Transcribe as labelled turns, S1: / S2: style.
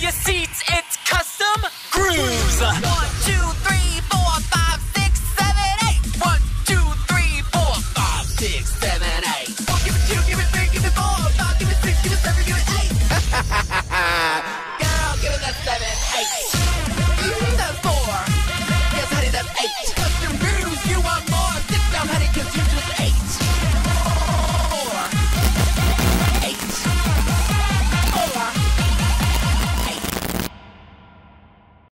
S1: your seats, it's custom grooves. One, two,